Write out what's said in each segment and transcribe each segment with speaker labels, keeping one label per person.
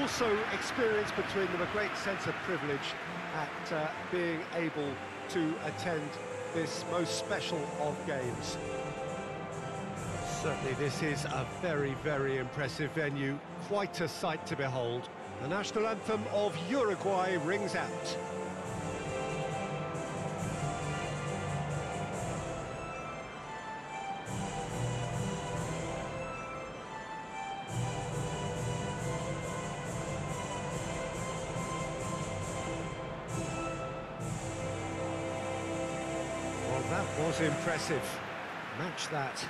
Speaker 1: also experience between them a great sense of privilege at uh, being able to attend this most special of games. Certainly this is a very, very impressive venue, quite a sight to behold. The national anthem of Uruguay rings out. That was impressive. Match that.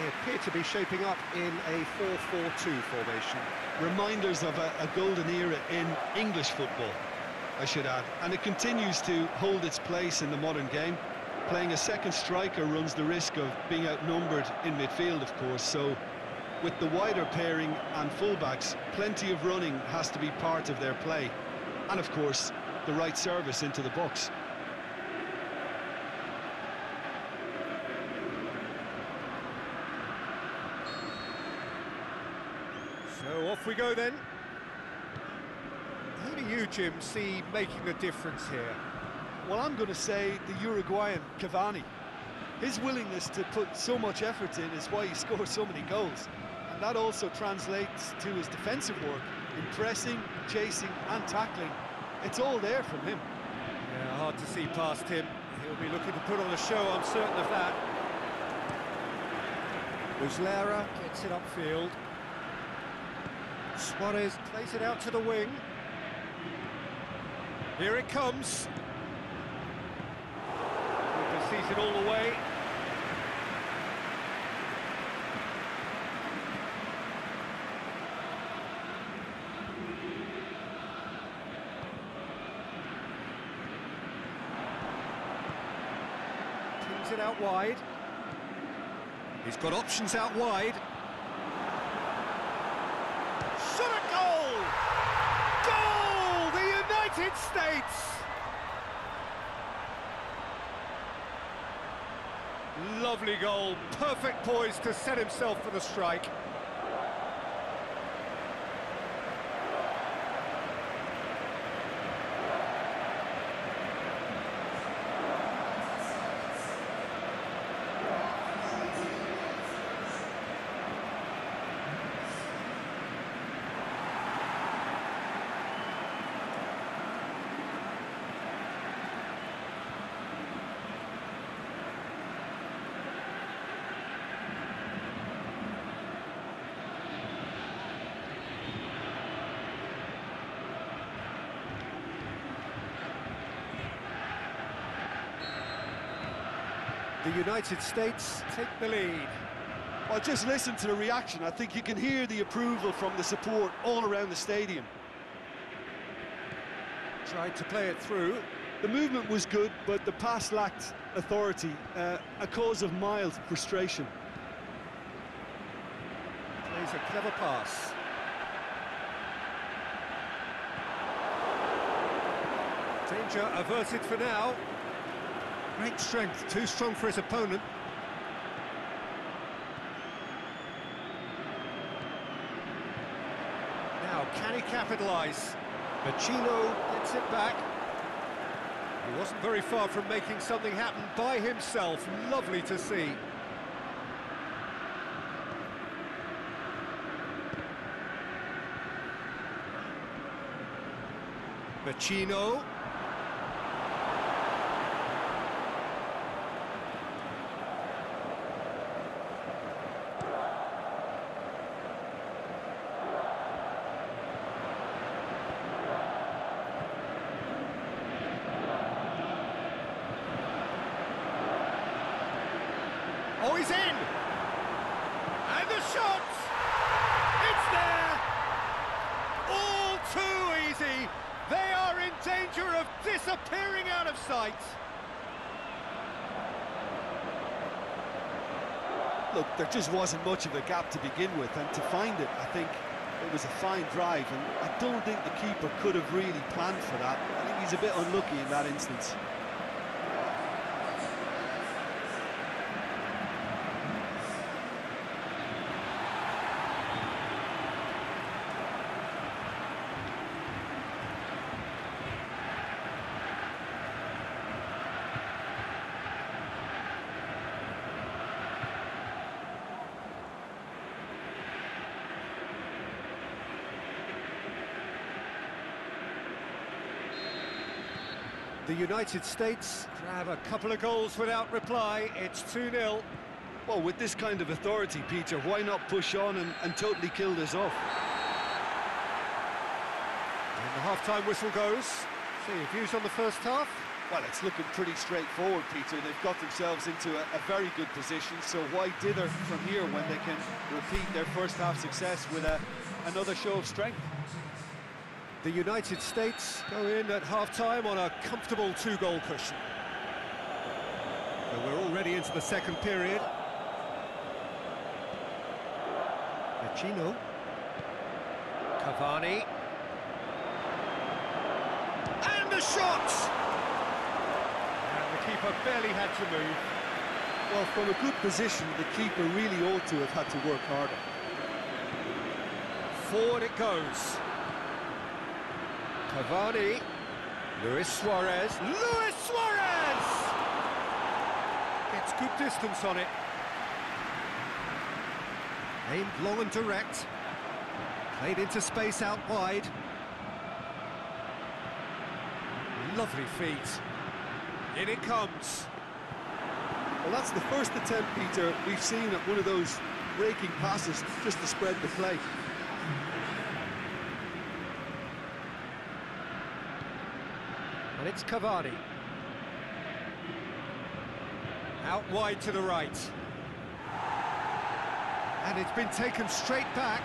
Speaker 1: They appear to be shaping up in a 4-4-2 formation.
Speaker 2: reminders of a, a golden era in English football, I should add. And it continues to hold its place in the modern game. Playing a second striker runs the risk of being outnumbered in midfield, of course, so with the wider pairing and fullbacks, plenty of running has to be part of their play. And of course, the right service into the box.
Speaker 1: So off we go then. Who do you, Jim, see making the difference here?
Speaker 2: Well, I'm going to say the Uruguayan Cavani. His willingness to put so much effort in is why he scores so many goals. And that also translates to his defensive work in pressing, chasing and tackling. It's all there from him.
Speaker 1: Yeah, hard to see past him. He'll be looking to put on a show, I'm certain of that. Muslera gets it upfield. Suarez plays it out to the wing. Here it comes. Cooper sees it all the way. Pings it out wide. He's got options out wide. Shot a goal! Goal! The United States! Lovely goal, perfect poise to set himself for the strike. The United States take the lead.
Speaker 2: Well, just listen to the reaction. I think you can hear the approval from the support all around the stadium.
Speaker 1: Tried to play it through.
Speaker 2: The movement was good, but the pass lacked authority, uh, a cause of mild frustration.
Speaker 1: Plays a clever pass. Danger averted for now. Great strength, too strong for his opponent. Now, can he capitalise? Vecino gets it back. He wasn't very far from making something happen by himself. Lovely to see. Vecino. Oh, he's in! And the shot! It's there! All too easy! They are in danger of disappearing out of sight!
Speaker 2: Look, there just wasn't much of a gap to begin with, and to find it, I think it was a fine drive, and I don't think the keeper could have really planned for that. I think he's a bit unlucky in that instance.
Speaker 1: The United States grab a couple of goals without reply. It's 2-0.
Speaker 2: Well, with this kind of authority, Peter, why not push on and, and totally kill this off?
Speaker 1: And the half-time whistle goes. See your views on the first half?
Speaker 2: Well, it's looking pretty straightforward, Peter. They've got themselves into a, a very good position, so why dither from here when they can repeat their first half success with a, another show of strength?
Speaker 1: The United States go in at half-time on a comfortable two-goal cushion. And we're already into the second period. Vecino. Cavani. And the shot! And the keeper barely had to move.
Speaker 2: Well, from a good position, the keeper really ought to have had to work harder.
Speaker 1: Forward it goes. Cavani. Luis Suarez. Luis Suarez! Gets good distance on it. Aimed long and direct. Played into space out wide. Lovely feet. In it comes.
Speaker 2: Well, that's the first attempt, Peter, we've seen at one of those breaking passes just to spread the play.
Speaker 1: And it's Cavani. Out wide to the right. And it's been taken straight back.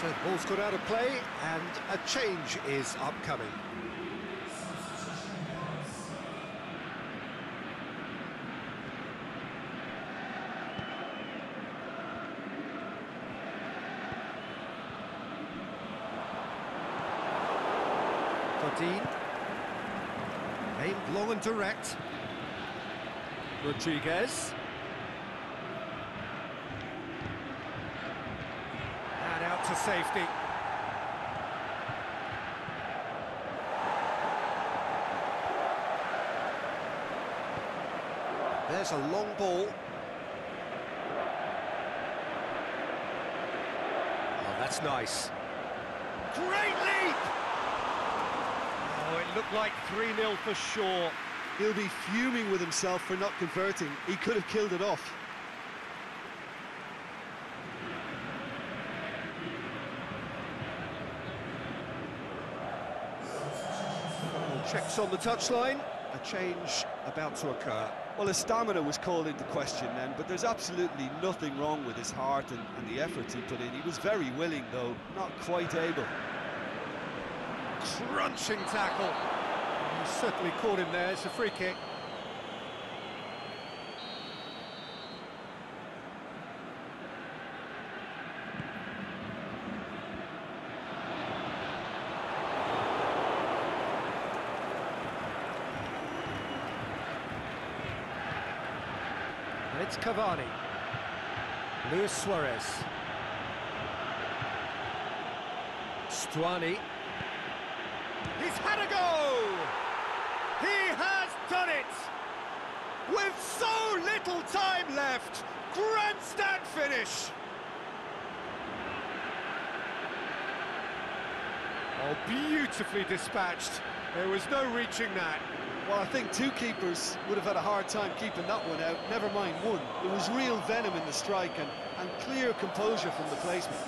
Speaker 1: So the ball's got out of play, and a change is upcoming. Godin. Aimed long and direct. Rodriguez. And out to safety. There's a long ball. Oh, that's nice. Great leap! Oh, it looked like 3-0 for sure.
Speaker 2: He'll be fuming with himself for not converting. He could have killed it off.
Speaker 1: Checks on the touchline. A change about to occur.
Speaker 2: Well, his stamina was called into question then, but there's absolutely nothing wrong with his heart and, and the efforts he put in. He was very willing, though, not quite able.
Speaker 1: Crunching tackle. He certainly caught him there. It's a free kick. And it's Cavani. Luis Suarez. Stuani. He's had a go! He has done it! With so little time left, grandstand finish! Oh, beautifully dispatched. There was no reaching that.
Speaker 2: Well, I think two keepers would have had a hard time keeping that one out, never mind one. There was real venom in the strike and, and clear composure from the placement.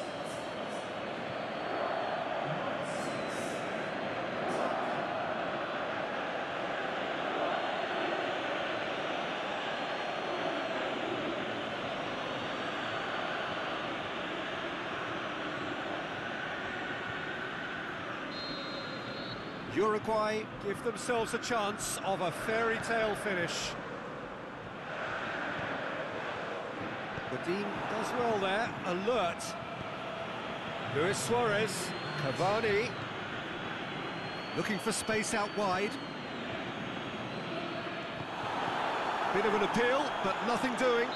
Speaker 1: Uruguay give themselves a chance of a fairy tale finish. Godin does well there, alert. Luis Suarez, Cavani, looking for space out wide. Bit of an appeal, but nothing doing.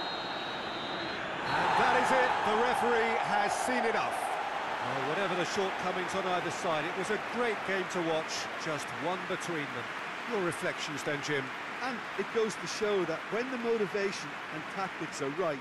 Speaker 1: And that is it, the referee has seen enough. Well, whatever the shortcomings on either side, it was a great game to watch, just one between them. Your reflections then, Jim?
Speaker 2: And it goes to show that when the motivation and tactics are right,